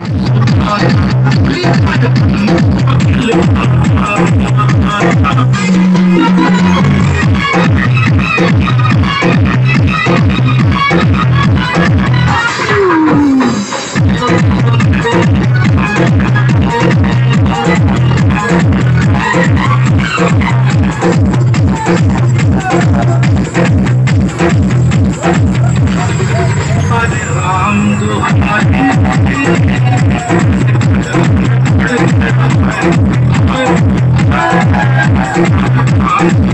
Thank you. Thank you.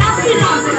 Astronaut.